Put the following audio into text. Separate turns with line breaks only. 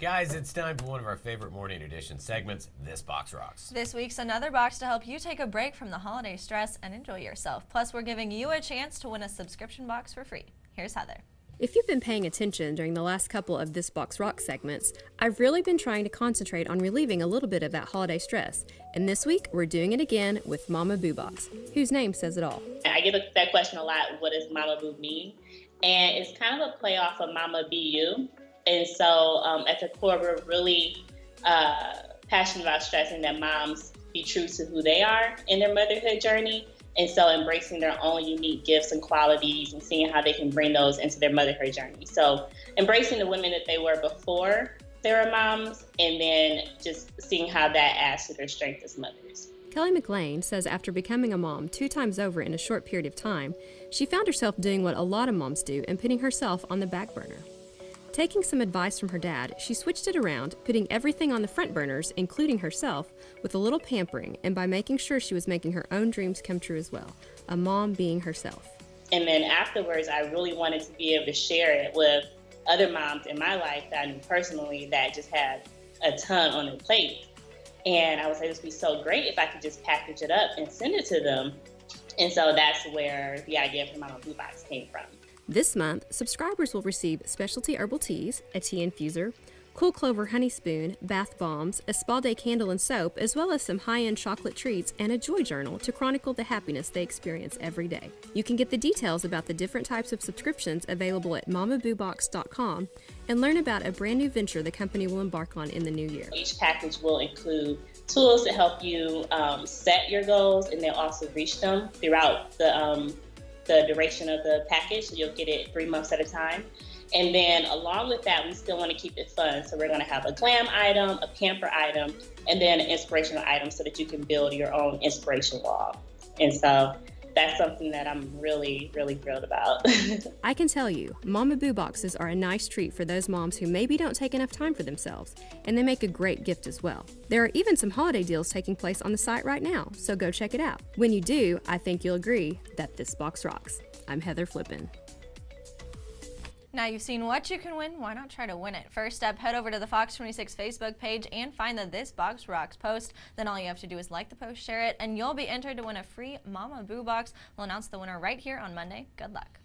Guys, it's time for one of our favorite morning edition segments, This Box Rocks.
This week's another box to help you take a break from the holiday stress and enjoy yourself. Plus, we're giving you a chance to win a subscription box for free. Here's Heather.
If you've been paying attention during the last couple of This Box Rock segments, I've really been trying to concentrate on relieving a little bit of that holiday stress. And this week, we're doing it again with Mamabu Box, whose name says it all.
I get that question a lot what does Mamabu mean? And it's kind of a play off of Mama Be You. And so um, at the core, we're really uh, passionate about stressing that moms be true to who they are in their motherhood journey. And so embracing their own unique gifts and qualities and seeing how they can bring those into their motherhood journey. So embracing the women that they were before they were moms and then just seeing how that adds to their strength as mothers.
Kelley McLean says after becoming a mom two times over in a short period of time, she found herself doing what a lot of moms do and putting herself on the back burner. Taking some advice from her dad, she switched it around, putting everything on the front burners, including herself, with a little pampering, and by making sure she was making her own dreams come true as well, a mom being herself.
And then afterwards, I really wanted to be able to share it with other moms in my life that I knew personally that just had a ton on their plate. And I was like, this would be so great if I could just package it up and send it to them. And so that's where the idea for Mamabu Box came from.
This month, subscribers will receive specialty herbal teas, a tea infuser, Cool Clover Honey Spoon, bath bombs, a spa day candle and soap, as well as some high end chocolate treats and a joy journal to chronicle the happiness they experience every day. You can get the details about the different types of subscriptions available at mamabubox.com and learn about a brand new venture the company will embark on in the new year.
Each package will include tools to help you um, set your goals and then also reach them throughout the um, the duration of the package. So you'll get it three months at a time. And then along with that, we still want to keep it fun. So we're going to have a glam item, a pamper item, and then an inspirational item so that you can build your own inspiration wall. And so that's something that I'm really, really thrilled about.
I can tell you, Mamabu boxes are a nice treat for those moms who maybe don't take enough time for themselves, and they make a great gift as well. There are even some holiday deals taking place on the site right now, so go check it out. When you do, I think you'll agree that this box rocks. I'm Heather Flippin.
Now you've seen what you can win, why not try to win it? First up, head over to the Fox 26 Facebook page and find the This Box Rocks post. Then all you have to do is like the post, share it, and you'll be entered to win a free Mamabu box. We'll announce the winner right here on Monday. Good luck.